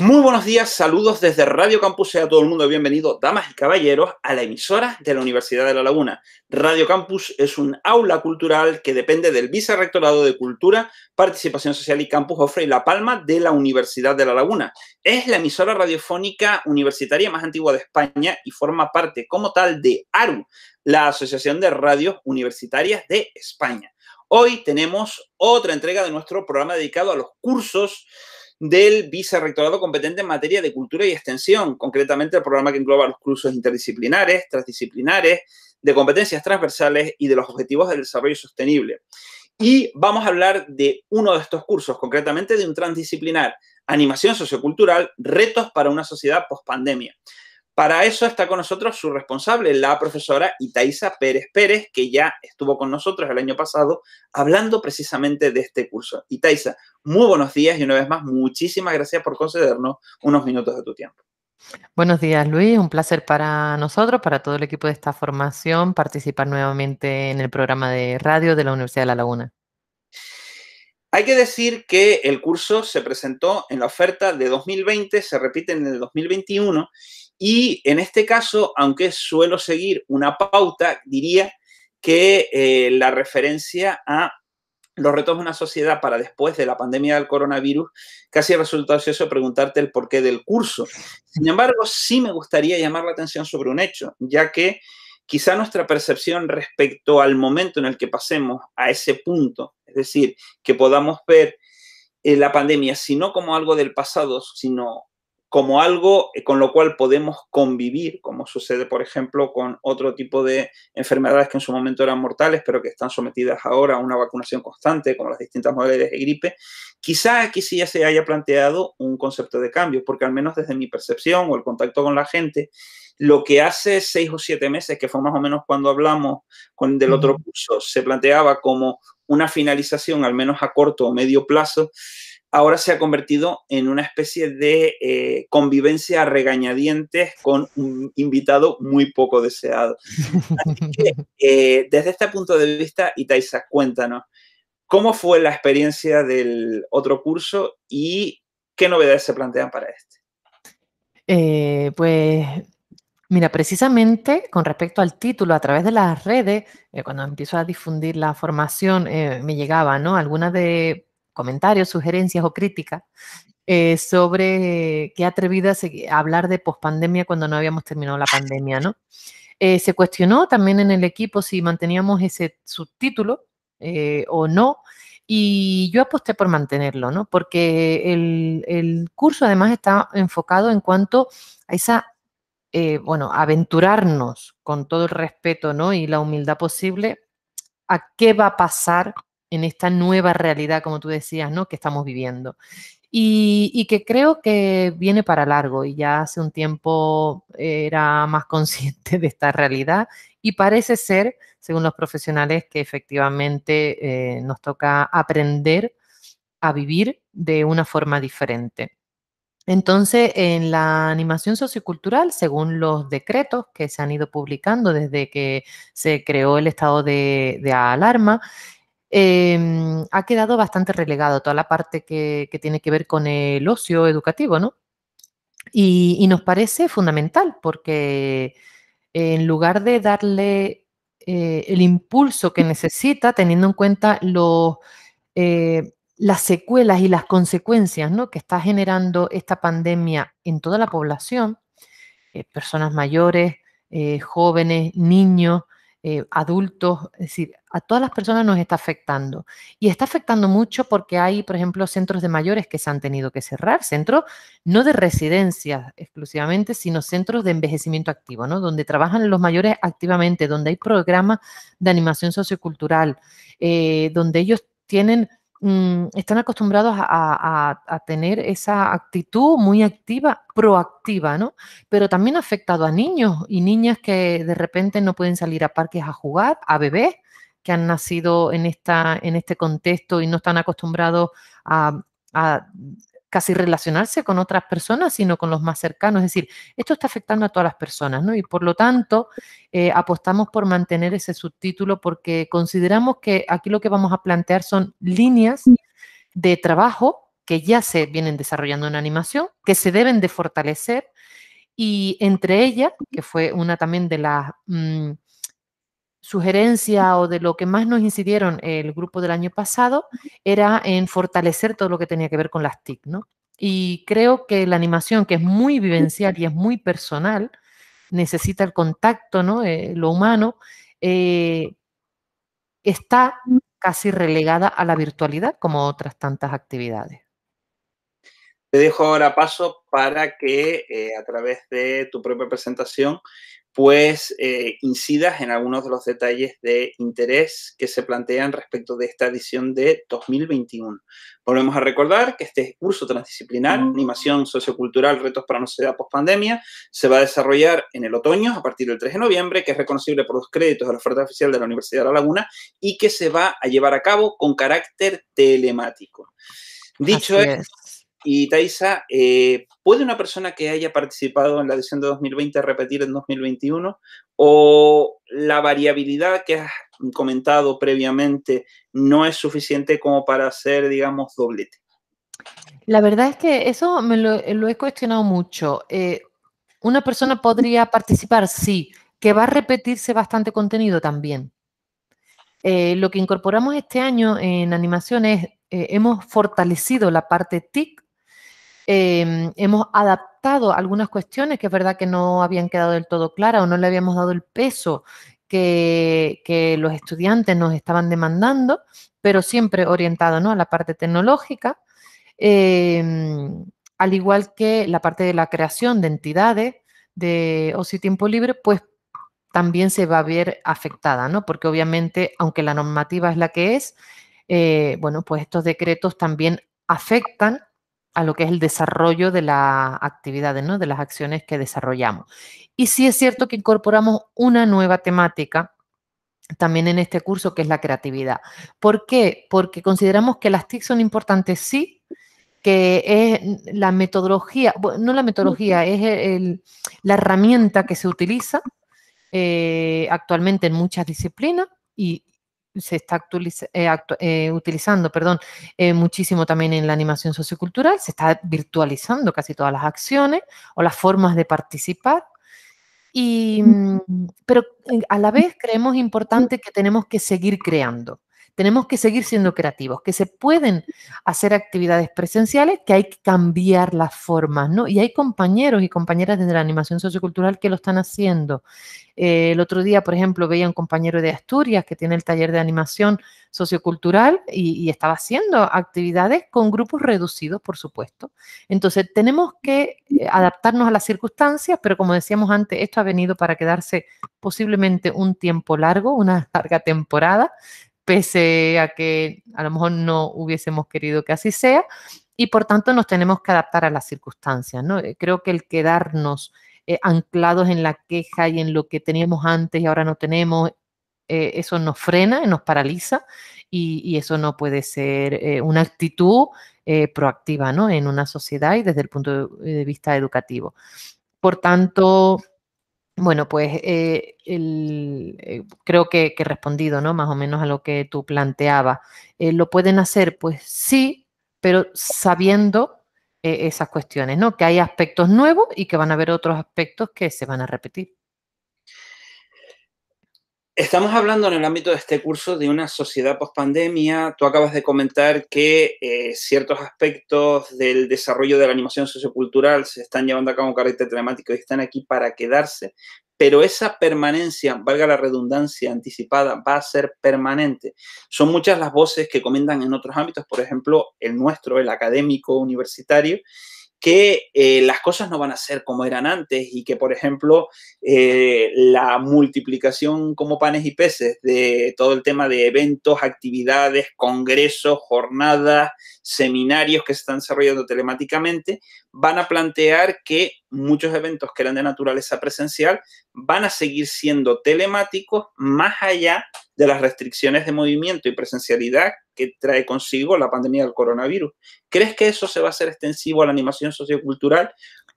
Muy buenos días, saludos desde Radio Campus, sea todo el mundo bienvenido, damas y caballeros, a la emisora de la Universidad de La Laguna. Radio Campus es un aula cultural que depende del Vicerrectorado de Cultura, Participación Social y Campus Ofre y La Palma de la Universidad de La Laguna. Es la emisora radiofónica universitaria más antigua de España y forma parte como tal de ARU, la Asociación de Radios Universitarias de España. Hoy tenemos otra entrega de nuestro programa dedicado a los cursos del vicerrectorado competente en materia de cultura y extensión, concretamente el programa que engloba los cursos interdisciplinares, transdisciplinares, de competencias transversales y de los objetivos del desarrollo sostenible. Y vamos a hablar de uno de estos cursos, concretamente de un transdisciplinar, animación sociocultural, retos para una sociedad post-pandemia. Para eso está con nosotros su responsable, la profesora Itaisa Pérez Pérez, que ya estuvo con nosotros el año pasado hablando precisamente de este curso. Itaisa, muy buenos días y una vez más, muchísimas gracias por concedernos unos minutos de tu tiempo. Buenos días, Luis. Un placer para nosotros, para todo el equipo de esta formación, participar nuevamente en el programa de radio de la Universidad de La Laguna. Hay que decir que el curso se presentó en la oferta de 2020, se repite en el 2021 y en este caso, aunque suelo seguir una pauta, diría que eh, la referencia a los retos de una sociedad para después de la pandemia del coronavirus, casi resulta ocioso preguntarte el porqué del curso. Sin embargo, sí me gustaría llamar la atención sobre un hecho, ya que quizá nuestra percepción respecto al momento en el que pasemos a ese punto, es decir, que podamos ver eh, la pandemia, si no como algo del pasado, sino como algo eh, con lo cual podemos convivir, como sucede, por ejemplo, con otro tipo de enfermedades que en su momento eran mortales, pero que están sometidas ahora a una vacunación constante, como las distintas modalidades de gripe, quizá aquí sí ya se haya planteado un concepto de cambio, porque al menos desde mi percepción o el contacto con la gente, lo que hace seis o siete meses, que fue más o menos cuando hablamos con, del otro curso, se planteaba como una finalización, al menos a corto o medio plazo, ahora se ha convertido en una especie de eh, convivencia regañadientes con un invitado muy poco deseado. Así que, eh, desde este punto de vista, Itaisa, cuéntanos, ¿cómo fue la experiencia del otro curso y qué novedades se plantean para este? Eh, pues Mira, precisamente con respecto al título, a través de las redes, cuando empiezo a difundir la formación, me llegaba, ¿no? Algunas de comentarios, sugerencias o críticas eh, sobre qué atrevidas a hablar de pospandemia cuando no habíamos terminado la pandemia, ¿no? Eh, se cuestionó también en el equipo si manteníamos ese subtítulo eh, o no, y yo aposté por mantenerlo, ¿no? Porque el, el curso además está enfocado en cuanto a esa, bueno, aventurarnos con todo el respeto, ¿no? Y la humildad posible a qué va a pasar en esta nueva realidad, como tú decías, ¿no? Que estamos viviendo. Y, que creo que viene para largo y ya hace un tiempo era más consciente de esta realidad y parece ser, según los profesionales, que efectivamente eh, nos toca aprender a vivir de una forma diferente. Entonces, en la animación sociocultural, según los decretos que se han ido publicando desde que se creó el estado de alarma, Em, ha quedado bastante relegado toda la parte que, tiene que ver con el ocio educativo, ¿no? Y, nos parece fundamental porque en lugar de darle eh, el impulso que necesita, teniendo en cuenta eh, las secuelas y las consecuencias ¿no? que está generando esta pandemia en toda la población, eh, personas mayores, jóvenes, niños, eh, adultos, es decir, a todas las personas nos está afectando. Y está afectando mucho porque hay, por ejemplo, centros de mayores que se han tenido que cerrar, centros no de residencia exclusivamente, sino centros de envejecimiento activo, ¿no? Donde trabajan los mayores activamente, donde hay programas de animación sociocultural, eh, donde ellos tienen Mm, están acostumbrados a, tener esa actitud muy activa, proactiva, ¿no? Pero también ha afectado a niños y niñas que de repente no pueden salir a parques a jugar, a bebés que han nacido en, esta, en este contexto y no están acostumbrados a, casi relacionarse con otras personas, sino con los más cercanos. Es decir, esto está afectando a todas las personas, ¿no? Y por lo tanto, eh, apostamos por mantener ese subtítulo porque consideramos que aquí lo que vamos a plantear son líneas de trabajo que ya se vienen desarrollando en animación, que se deben de fortalecer y entre ellas, que fue una también de las mm, sugerencias o de lo que más nos incidieron el grupo del año pasado, era en fortalecer todo lo que tenía que ver con las TIC, ¿no? Y creo que la animación, que es muy vivencial y es muy personal, necesita el contacto, ¿no? Eh, lo humano, eh, está casi relegada a la virtualidad como otras tantas actividades. Te dejo ahora paso para que eh, a través de tu propia presentación pues eh, incidas en algunos de los detalles de interés que se plantean respecto de esta edición de 2021. Volvemos a recordar que este curso transdisciplinar, Animación Sociocultural, Retos para una Sociedad Postpandemia, se va a desarrollar en el otoño a partir del 3 de noviembre, que es reconocible por los créditos de la oferta oficial de la Universidad de La Laguna y que se va a llevar a cabo con carácter telemático. Dicho esto, y Taisa, eh, ¿puede una persona que haya participado en la edición de 2020 repetir en 2021? ¿O la variabilidad que has comentado previamente no es suficiente como para hacer, digamos, doblete? La verdad es que eso me lo, he cuestionado mucho. Eh, ¿Una persona podría participar? Sí. ¿Que va a repetirse bastante contenido también? Eh, lo que incorporamos este año en animación es, hemos fortalecido la parte TIC Em, hemos adaptado algunas cuestiones que es verdad que no habían quedado del todo claras o no le habíamos dado el peso que, los estudiantes nos estaban demandando, pero siempre orientado ¿no? a la parte tecnológica, em, al igual que la parte de la creación de entidades de ocio tiempo libre, pues también se va a ver afectada, ¿no? Porque obviamente, aunque la normativa es la que es, eh, bueno, pues estos decretos también afectan a lo que es el desarrollo de las actividades, ¿no? de las acciones que desarrollamos. Y sí es cierto que incorporamos una nueva temática también en este curso, que es la creatividad. ¿Por qué? Porque consideramos que las TIC son importantes, sí, que es la metodología, no la metodología, es la herramienta que se utiliza eh, actualmente en muchas disciplinas y, se está eh, eh, utilizando perdón, eh, muchísimo también en la animación sociocultural, se está virtualizando casi todas las acciones o las formas de participar. Y, mm, pero a la vez creemos importante que tenemos que seguir creando. Tenemos que seguir siendo creativos, que se pueden hacer actividades presenciales, que hay que cambiar las formas, ¿no? Y hay compañeros y compañeras desde la animación sociocultural que lo están haciendo. Eh, el otro día, por ejemplo, veía un compañero de Asturias que tiene el taller de animación sociocultural y, estaba haciendo actividades con grupos reducidos, por supuesto. Entonces, tenemos que eh, adaptarnos a las circunstancias, pero como decíamos antes, esto ha venido para quedarse posiblemente un tiempo largo, una larga temporada pese a que a lo mejor no hubiésemos querido que así sea, y por tanto nos tenemos que adaptar a las circunstancias. ¿no? Eh, creo que el quedarnos eh, anclados en la queja y en lo que teníamos antes y ahora no tenemos, eh, eso nos frena, nos paraliza y, eso no puede ser una actitud proactiva ¿no? en una sociedad y desde el punto de vista educativo. Por tanto, bueno, pues eh, eh, creo que, he respondido, ¿no? Más o menos a lo que tú planteabas. Eh, ¿Lo pueden hacer? Pues sí, pero sabiendo esas cuestiones, ¿no? Que hay aspectos nuevos y que van a haber otros aspectos que se van a repetir. Estamos hablando en el ámbito de este curso de una sociedad post-pandemia. Tú acabas de comentar que eh, ciertos aspectos del desarrollo de la animación sociocultural se están llevando a cabo con carácter telemático y están aquí para quedarse. Pero esa permanencia, valga la redundancia anticipada, va a ser permanente. Son muchas las voces que comentan en otros ámbitos, por ejemplo, el nuestro, el académico universitario, que eh, las cosas no van a ser como eran antes y que, por ejemplo, eh, la multiplicación como panes y peces de todo el tema de eventos, actividades, congresos, jornadas, seminarios que se están desarrollando telemáticamente, van a plantear que muchos eventos que eran de naturaleza presencial van a seguir siendo telemáticos más allá las restricciones de movimiento y presencialidad que trae consigo la pandemia del coronavirus. ¿Crees que eso se va a hacer extensivo a la animación sociocultural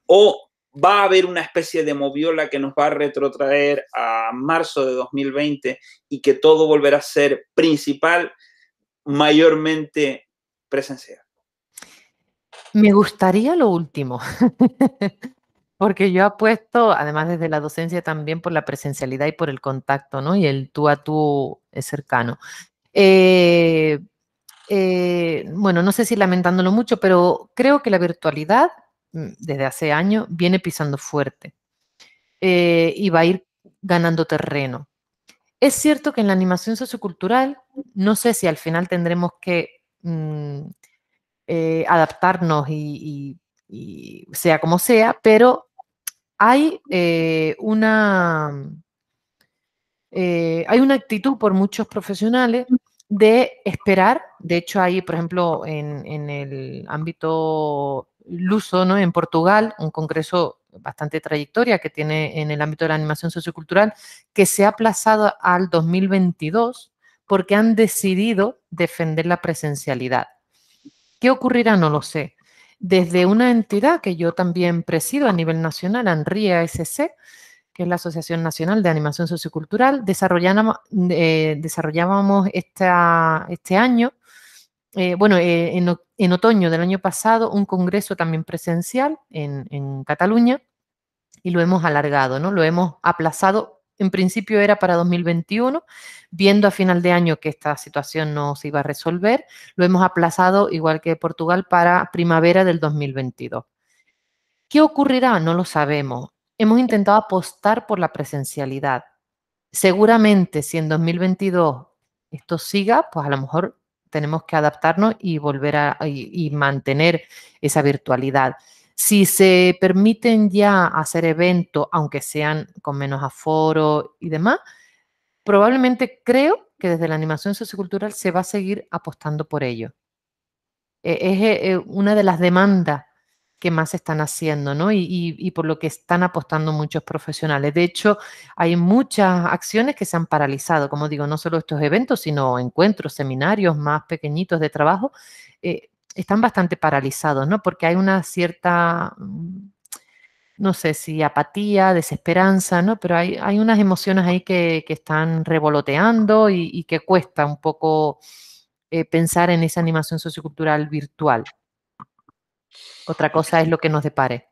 o va a haber una especie de moviola que nos va a retrotraer a marzo de 2020 y que todo volverá a ser principal, mayormente presencial? Me gustaría lo último, porque yo apuesto, además desde la docencia también por la presencialidad y por el contacto, ¿no? Y el tú a tú es cercano. Eh, eh, bueno, no sé si lamentándolo mucho, pero creo que la virtualidad mm, desde hace años viene pisando fuerte eh, y va a ir ganando terreno. Es cierto que en la animación sociocultural, no sé si al final tendremos que mm, adaptarnos y, sea como sea, pero hay eh, una, eh, hay una actitud por muchos profesionales de esperar, de hecho hay, por ejemplo, en, el ámbito luso, ¿no? En Portugal, un congreso bastante trayectoria que tiene en el ámbito de la animación sociocultural, que se ha aplazado al 2022 porque han decidido defender la presencialidad. ¿Qué ocurrirá? No lo sé. Desde una entidad que yo también presido a nivel nacional, ANRIA SC, que es la Asociación Nacional de Animación Sociocultural, desarrollábamos, eh, desarrollábamos este año, eh, bueno, eh, en, otoño del año pasado, un congreso también presencial en, en Cataluña y lo hemos alargado, ¿no? Lo hemos aplazado en principio era para 2021, viendo a final de año que esta situación no se iba a resolver, lo hemos aplazado, igual que Portugal, para primavera del 2022. ¿Qué ocurrirá? No lo sabemos. Hemos intentado apostar por la presencialidad. Seguramente si en 2022 esto siga, pues a lo mejor tenemos que adaptarnos y volver a y mantener esa virtualidad. Si se permiten ya hacer eventos, aunque sean con menos aforo y demás, probablemente creo que desde la animación sociocultural se va a seguir apostando por ello. E, es eh, una de las demandas que más están haciendo, ¿no? Y, por lo que están apostando muchos profesionales. De hecho, hay muchas acciones que se han paralizado, como digo, no solo estos eventos, sino encuentros, seminarios más pequeñitos de trabajo. Eh, están bastante paralizados, ¿no? Porque hay una cierta, mm, no sé si apatía, desesperanza, ¿no? Pero hay, unas emociones ahí que, están revoloteando y, que cuesta un poco eh, pensar en esa animación sociocultural virtual. Otra cosa es lo que nos depare.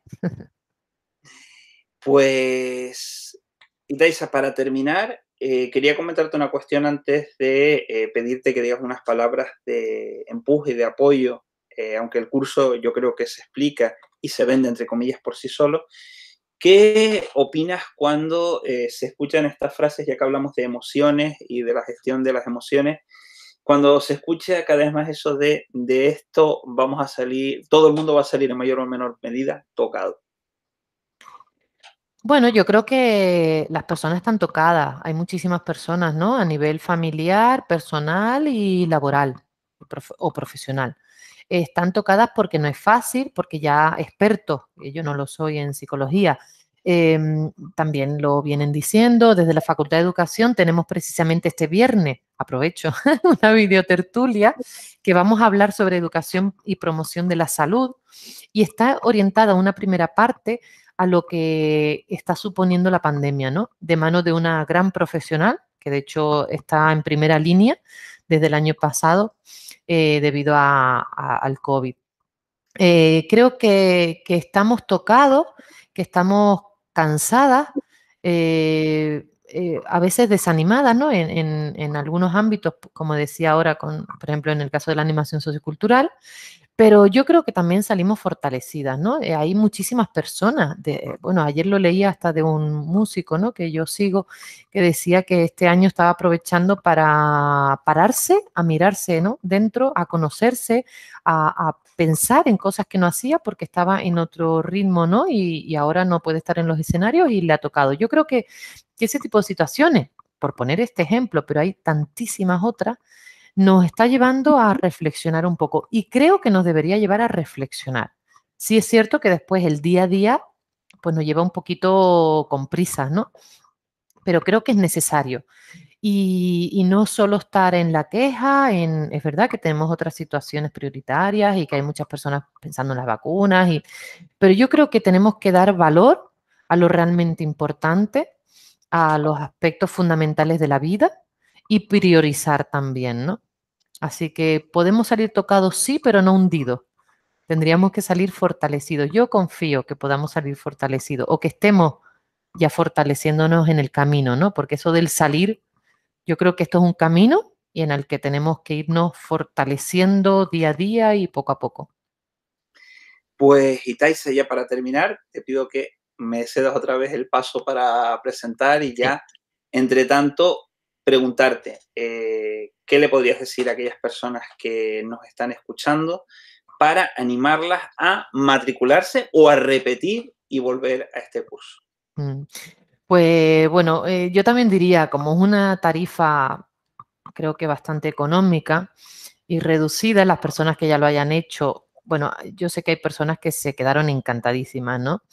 Pues, Daisa, para terminar, eh, quería comentarte una cuestión antes de eh, pedirte que digas unas palabras de empuje y de apoyo eh, aunque el curso yo creo que se explica y se vende entre comillas por sí solo. ¿Qué opinas cuando eh, se escuchan estas frases, ya que hablamos de emociones y de la gestión de las emociones? Cuando se escucha cada vez más eso de, de esto, vamos a salir, todo el mundo va a salir en mayor o menor medida tocado. Bueno, yo creo que las personas están tocadas. Hay muchísimas personas, ¿no? A nivel familiar, personal y laboral o profesional están tocadas porque no es fácil, porque ya expertos, yo no lo soy en psicología, em, también lo vienen diciendo. Desde la Facultad de Educación tenemos precisamente este viernes, aprovecho, una videotertulia que vamos a hablar sobre educación y promoción de la salud y está orientada una primera parte a lo que está suponiendo la pandemia, ¿no? De mano de una gran profesional que de hecho está en primera línea desde el año pasado eh, debido al COVID. Eh, creo que, estamos tocados, que estamos cansadas, eh, a veces desanimadas, ¿no? En, en, algunos ámbitos, como decía ahora, con, por ejemplo, en el caso de la animación sociocultural, pero yo creo que también salimos fortalecidas, ¿no? Eh, hay muchísimas personas, bueno, ayer lo leía hasta de un músico, ¿no? Que yo sigo, que decía que este año estaba aprovechando para pararse, a mirarse, ¿no? Dentro, a conocerse, a, pensar en cosas que no hacía porque estaba en otro ritmo, ¿no? Y, ahora no puede estar en los escenarios y le ha tocado. Yo creo que ese tipo de situaciones, por poner este ejemplo, pero hay tantísimas otras, nos está llevando a reflexionar un poco y creo que nos debería llevar a reflexionar. Sí es cierto que después el día a día pues nos lleva un poquito con prisas, ¿no? Pero creo que es necesario. Y, no solo estar en la queja, en, es verdad que tenemos otras situaciones prioritarias y que hay muchas personas pensando en las vacunas, y, pero yo creo que tenemos que dar valor a lo realmente importante, a los aspectos fundamentales de la vida y priorizar también, ¿no? Así que podemos salir tocados, sí, pero no hundidos. tendríamos que salir fortalecidos. Yo confío que podamos salir fortalecidos o que estemos ya fortaleciéndonos en el camino, ¿no? Porque eso del salir, yo creo que esto es un camino y en el que tenemos que irnos fortaleciendo día a día y poco a poco. Pues, Itaisa, ya para terminar, te pido que me cedas otra vez el paso para presentar y ya, entre tanto, preguntarte, eh, ¿qué le podrías decir a aquellas personas que nos están escuchando para animarlas a matricularse o a repetir y volver a este curso? Mm. Pues bueno, eh, yo también diría, como es una tarifa creo que bastante económica y reducida, las personas que ya lo hayan hecho, bueno, yo sé que hay personas que se quedaron encantadísimas, ¿no?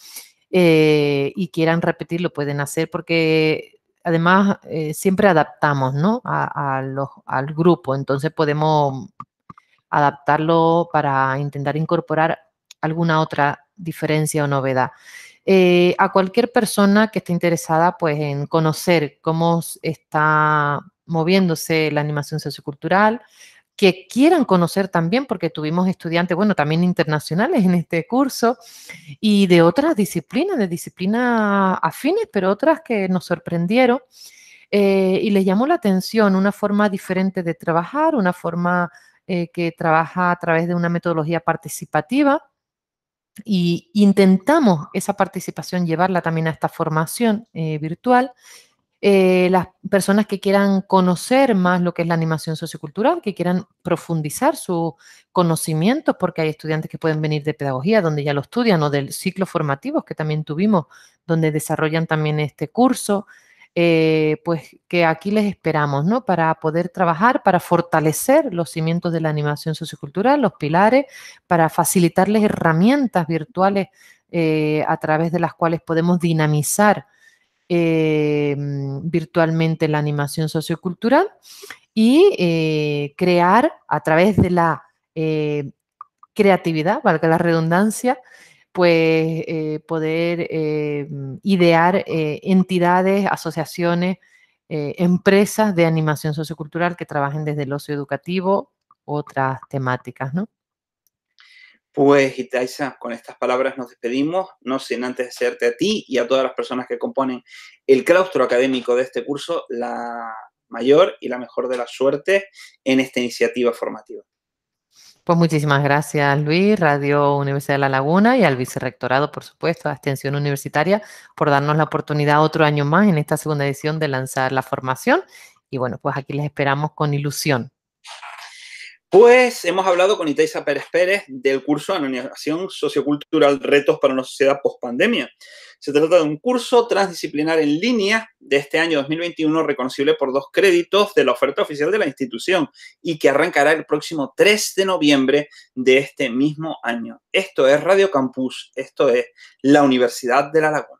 Eh, y quieran repetir, lo pueden hacer porque además eh, siempre adaptamos, ¿no? Al grupo, entonces podemos adaptarlo para intentar incorporar alguna otra diferencia o novedad. Eh, a cualquier persona que esté interesada pues, en conocer cómo está moviéndose la animación sociocultural, que quieran conocer también, porque tuvimos estudiantes, bueno, también internacionales en este curso, y de otras disciplinas, de disciplinas afines, pero otras que nos sorprendieron, eh, y les llamó la atención una forma diferente de trabajar, una forma eh, que trabaja a través de una metodología participativa, y intentamos esa participación llevarla también a esta formación eh, virtual. Eh, las personas que quieran conocer más lo que es la animación sociocultural, que quieran profundizar su conocimiento, porque hay estudiantes que pueden venir de pedagogía, donde ya lo estudian, o del ciclo formativo que también tuvimos, donde desarrollan también este curso. Eh, pues que aquí les esperamos, ¿no? Para poder trabajar, para fortalecer los cimientos de la animación sociocultural, los pilares, para facilitarles herramientas virtuales eh, a través de las cuales podemos dinamizar eh, virtualmente la animación sociocultural y crear a través de la creatividad, valga la redundancia, pues eh, poder eh, idear eh, entidades, asociaciones, empresas de animación sociocultural que trabajen desde el ocio educativo, otras temáticas, ¿no? Pues, Itaisa, con estas palabras nos despedimos, no sin antes desearte a ti y a todas las personas que componen el claustro académico de este curso la mayor y la mejor de las suertes en esta iniciativa formativa. Pues muchísimas gracias, Luis, Radio Universidad de La Laguna y al Vicerrectorado, por supuesto, a Extensión Universitaria, por darnos la oportunidad otro año más en esta segunda edición de lanzar la formación. Y bueno, pues aquí les esperamos con ilusión. Pues hemos hablado con Itaisa Pérez Pérez del curso Anonimación Sociocultural Retos para una Sociedad Post-Pandemia. Se trata de un curso transdisciplinar en línea de este año 2021 reconocible por dos créditos de la oferta oficial de la institución y que arrancará el próximo 3 de noviembre de este mismo año. Esto es Radio Campus, esto es la Universidad de La Laguna.